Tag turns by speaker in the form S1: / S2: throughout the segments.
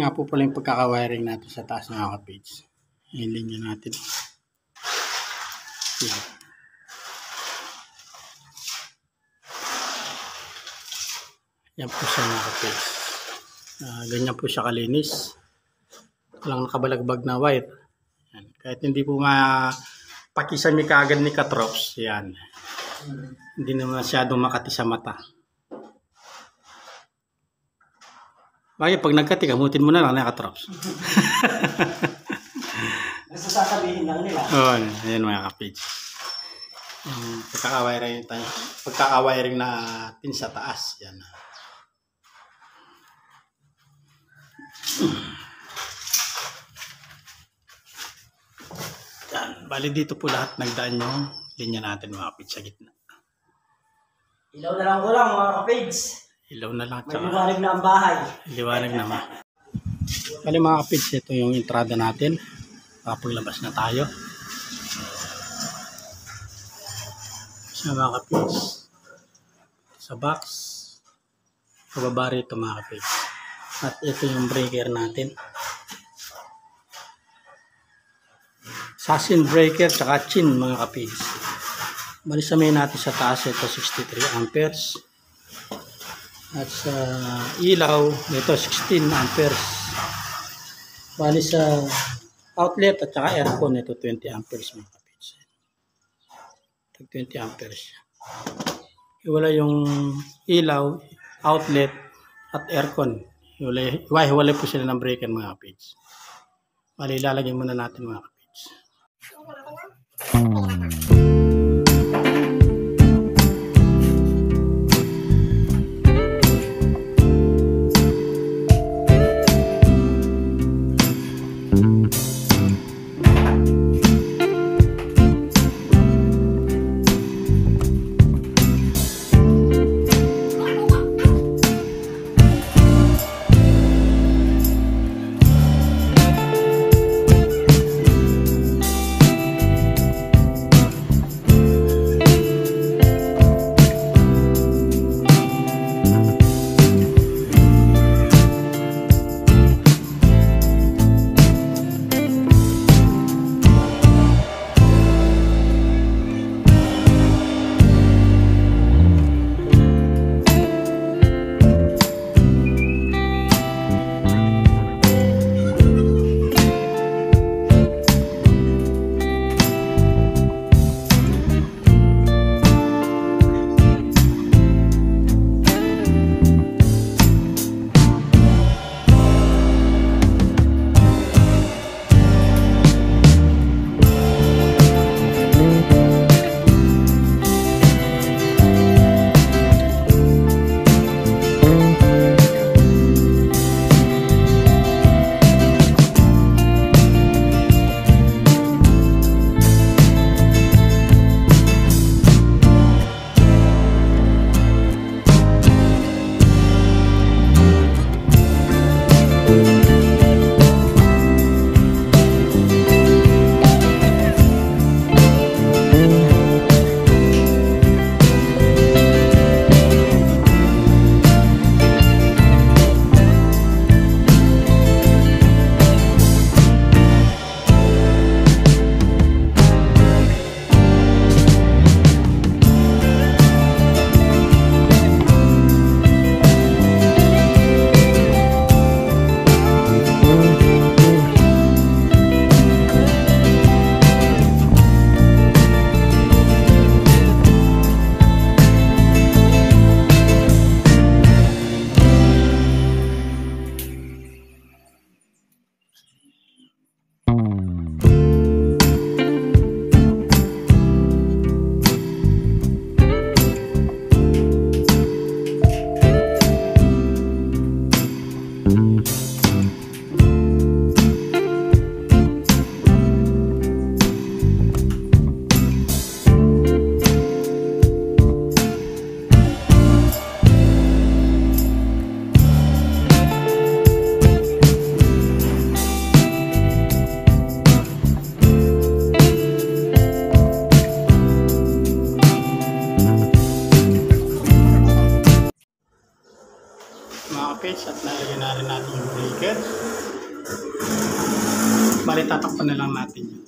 S1: Ayun nga po pala yung pagkakawiring natin sa taas ng kapage. Yung linya natin. Yan. Yan po siya mga kapage. Ah, ganyan po siya kalinis. Walang nakabalagbag na wire. Yan. Kahit hindi po mapakisami kaagad ni Katrops. Yan. Hindi na masyadong makati sa mata. Bakit pag nagkati, kamutin mo na lang na Katrops.
S2: Basta sasabihin lang nila.
S1: Oo, oh, ayan mga kapage. Yung pagkakawiring tayo, pagkakawiring natin sa taas, yan. Yan, bali dito po lahat nagdaan yung linya natin mga kapage sa gitna.
S2: Ilaw na lang ko lang mga kapage.
S1: Ilaw na lang,
S2: May liwanag na ang bahay.
S1: liwanag naman. Bali mga kapage, ito yung entrada natin. Papaglabas na tayo. Sa mga kapage. Sa box. Pababa rito mga kapage. At ito yung breaker natin. Sasin breaker tsaka chin mga kapage. Bali natin sa taas ito 63 amperes. At sa ilaw ito 16 amperes. Bali sa outlet at saka aircon ito 20 amperes mga. Tag 20 amperes. Iwala yung ilaw, outlet at aircon. Hiwalay, hiwalay po sila ng breaker mga kapage. Bali ilalagay muna natin mga kapage. Lagyan Bali, tatakpan na lang natin yun.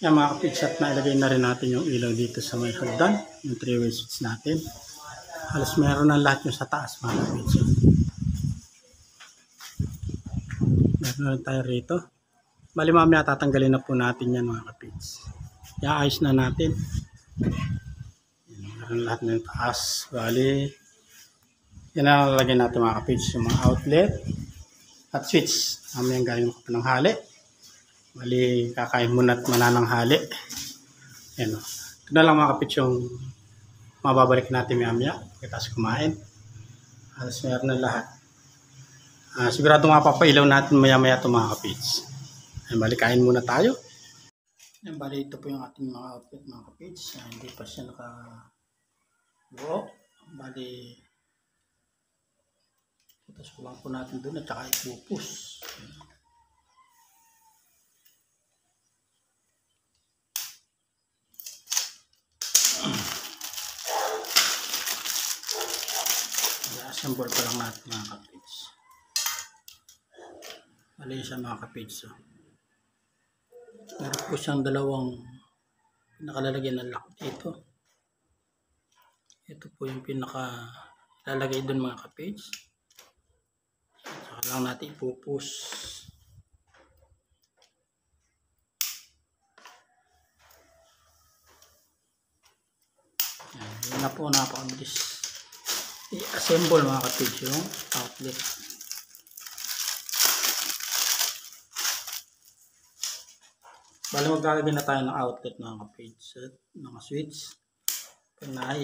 S2: Yan mga
S1: kapids at nailagay na rin natin yung ilaw dito sa may hagdan, yung three-way switch natin. Halos meron na lahat yung sa taas mga kapids. Meron na tayo rito. Bali mamaya tatanggalin na po natin yan mga kapids. Iaayos na natin. Meron lahat na yung taas. Bali, yan na lalagay natin mga kapids, yung mga outlet at switch. Mamaya galing ko pa ng hali. Bali, kakain muna at manananghali. Yan o. Ito na lang mga kapit yung mababalik natin maya maya. Pagkatapos kumain. Halos meron na lahat. Ah, sigurado mapapailaw natin maya maya ito mga kapits. Yan, bali kain muna tayo. Yan, bali ito po yung ating mga outfit mga kapits. Ah, hindi pa siya naka buo. Bali, tapos kulang po natin doon at saka ipupus. I-assemble pa lang natin. mga kapage. Bali siya mga kapage. So. Meron po siyang dalawang nakalalagyan ng lock dito. Ito po yung pinaka lalagay doon mga kapage. Saka lang natin ipupus. Yan, yun na po napakabilis. I-assemble mga kapage yung outlet. Bali maglalagay na tayo ng outlet mga kapage at mga switch. Pag na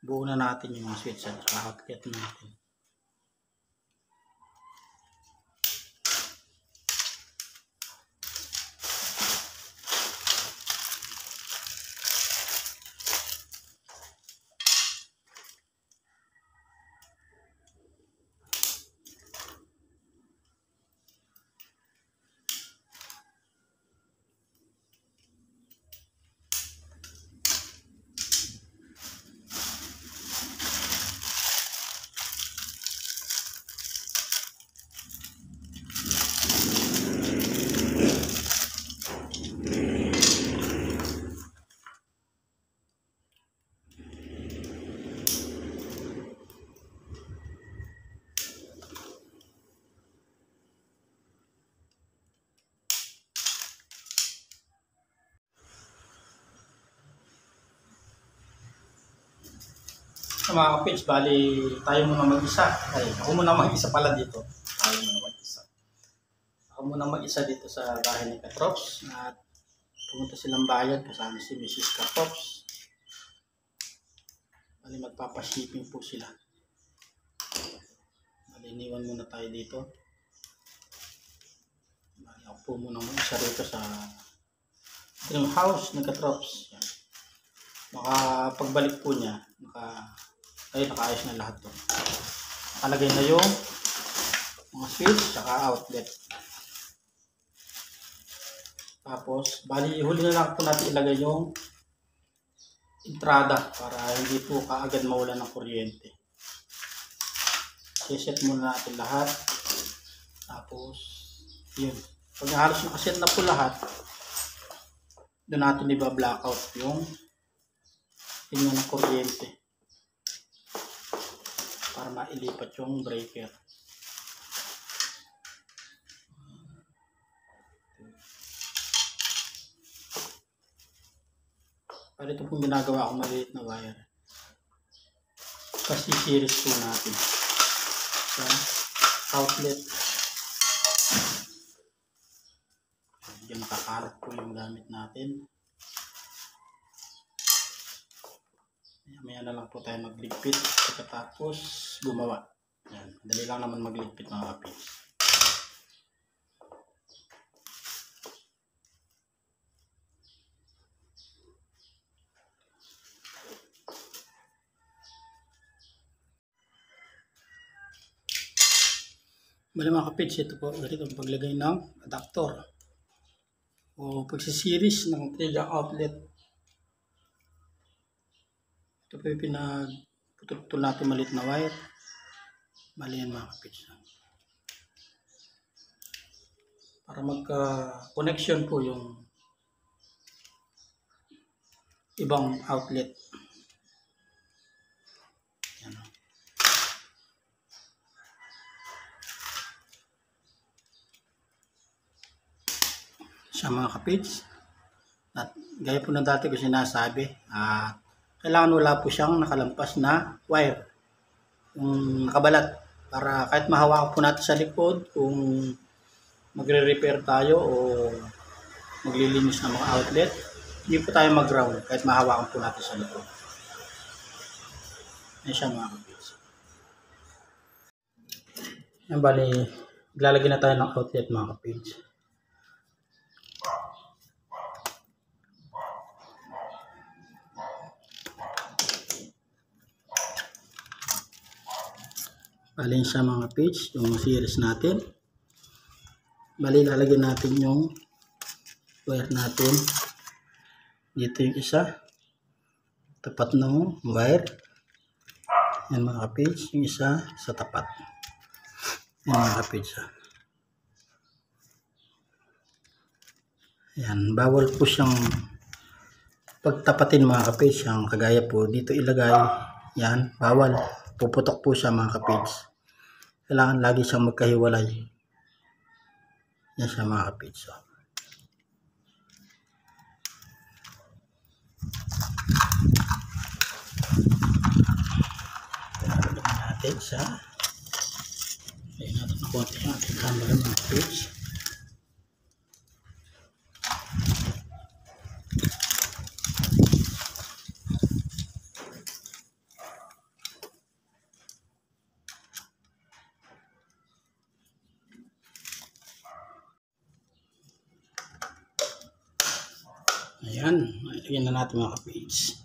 S1: buo na natin yung mga switch at outlet natin. Sa mga kapage, bali tayo muna mag-isa. Ay, ako muna mag-isa pala dito. Tayo muna mag-isa. Ako muna mag-isa dito sa bahay ni Katrops. At pumunta silang bayan kasama si Mrs. Katrops. Bali magpapashipping po sila. Bali iniwan muna tayo dito. Bali ako po muna mag-isa rito sa dream house ni Katrops. Yan. Maka pagbalik po niya, naka ay nakaayos na lahat to. Nakalagay na yung mga switch saka outlet. Tapos, bali huli na lang po natin ilagay yung entrada para hindi po kaagad mawala ng kuryente. Siset muna natin lahat. Tapos, yun. Pag halos nakaset na po lahat, doon natin iba-blackout yung tingnan ng kuryente para mailipat yung breaker. Pero ito pong ginagawa ko maliit na wire. Kasi series po natin. Sa outlet. Medyo nakakarat po yung gamit natin. Maya na lang po tayo magligpit pagkatapos gumawa. Yan. Dali lang naman magligpit mga kapis. Bali mga kapits, ito po ganito ang paglagay ng adapter o pagsisiris ng trigger outlet ito yung pinagputol natin malit na wire. Mali yan mga kapits. Para magka-connection po yung ibang outlet. Yan o. Mga kapits. At gaya po na dati ko sinasabi, at kailangan wala po siyang nakalampas na wire. Yung nakabalat. Para kahit mahawakan po natin sa likod, kung magre-repair tayo o maglilinis ng mga outlet, hindi po tayo mag-ground kahit mahawakan po natin sa likod. Yan siya mga kapits. Yan bali, maglalagay na tayo ng outlet mga kapits. Bali sa mga page, yung series natin. Bali lalagyan natin yung wire natin. Dito yung isa. Tapat ng wire. Yan mga kapage, yung isa sa tapat. Yan mga kapage. ah. Yan, bawal po siyang pagtapatin mga kapage. Yung kagaya po dito ilagay. Yan, bawal. Puputok po siya mga kapage. Kailangan lagi siyang magkahiwalay. Yan siya mga kapage. oh. Natin sa Lagyan natin ng konti ang ating camera mga kapage. Ayan, ilagyan na natin mga kapage.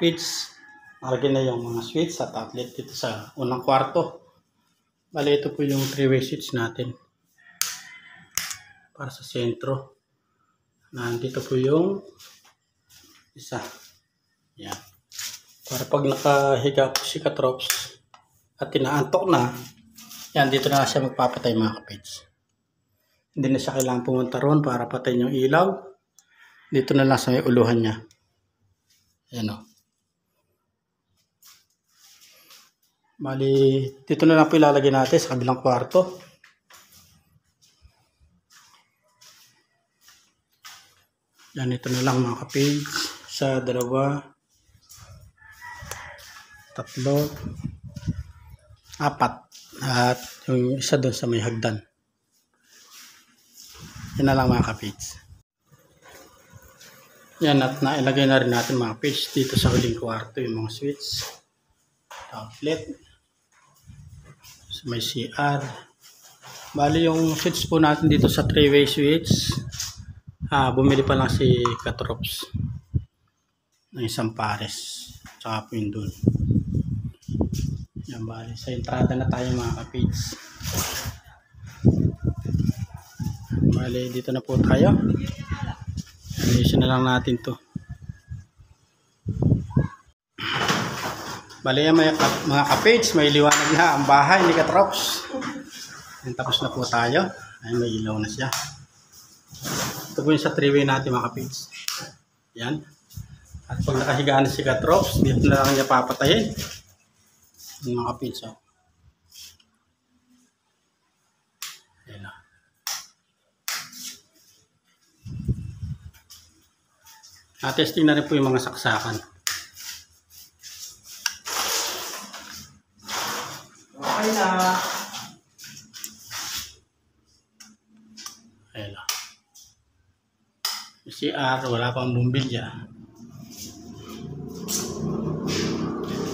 S1: Kapits, naragyan na yung mga switch at outlet dito sa unang kwarto. Bali, ito po yung three-way switch natin. Para sa sentro. Nandito po yung isa. Yan. Para pag nakahiga po si Katrops at tinaantok na, yan, dito na siya magpapatay mga kapits. Hindi na siya kailangan pumunta ron para patayin yung ilaw. Dito na lang sa may uluhan niya. Ayan o. Bali, dito na lang po ilalagay natin sa kabilang kwarto. Yan, ito na lang mga kapage. Sa dalawa, tatlo, apat. At yung isa doon sa may hagdan. Yan na lang mga kapage. Yan at nailagay na rin natin mga page dito sa huling kwarto yung mga switch. Outlet. May CR. Bali yung switch po natin dito sa three-way switch. Ah, bumili pa lang si Katrops ng isang pares. Tsaka po yun dun. Yan bali. Sa entrada na tayo mga kapage. Bali, dito na po tayo. Ayusin na lang natin to. Bali yan mga, mga kapage, may liwanag na ang bahay ni Katrops. Yan, tapos na po tayo. Ay, may ilaw na siya. Ito po yung sa three-way natin mga kapage. Yan. At pag nakahiga na si Katrops, dito na lang niya papatayin. Yung mga kapage, oh. Yan na. Na-testing na rin po yung mga saksakan.
S2: Okay na.
S1: Ayan na. Yung CR, wala pang bumbilya.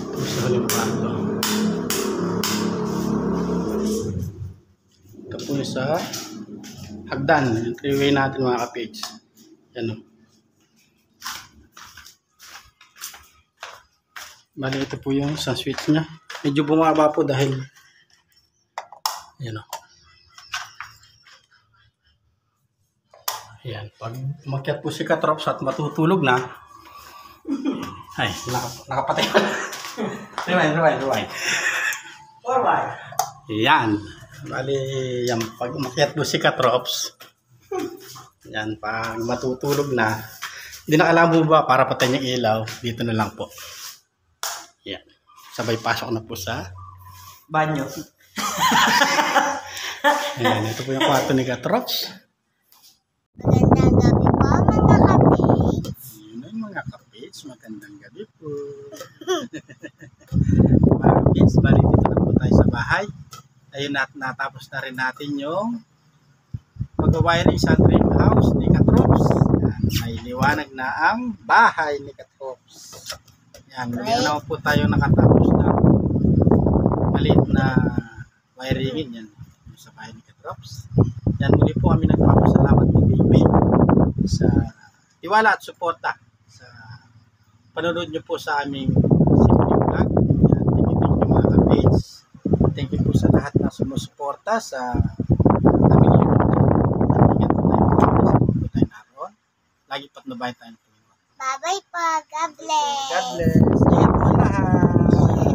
S1: Ito sa huling kwarto. Ito po yung sa hagdan. Yung three-way natin mga kapage. Yan o. Bali ito po yung sa switch niya. Medyo bumaba po dahil yan o. Ayan, pag umakyat po si Katrops at matutulog na, ay, naka, nakapatay ko rewind, rewind, rewind.
S2: Forward.
S1: Yan. Bali, yan, pag umakyat po si Katrops, yan, pag matutulog na, hindi na kailangan ba para patayin yung ilaw, dito na lang po. Yan. Sabay pasok na po sa,
S2: Banyo.
S1: ayan, ito po yung kwarto ni Katrops.
S3: Magandang gabi po mga kapit.
S1: Yun mga kapits, magandang gabi po. mga kapits, bali dito na po tayo sa bahay. Ayun at natapos na rin natin yung pag-wiring sa dream house ni Katrops. Yan, may liwanag na ang bahay ni Katrops. Yan, hindi na po tayo nakatapos na maliit na wiringin yan sa bahay ni Katrops. Yan, muli po kami nagpapasalamat ni Baby sa tiwala at suporta sa panonood nyo po sa aming simple vlog. Yan, thank you, thank you mga kapage. Thank you po sa lahat na sumusuporta sa aming YouTube ingat po tayo. Ingat po tayo naroon. Lagi patnubayan tayo.
S3: Bye-bye po. God bless.
S1: God bless. Ayan po lahat.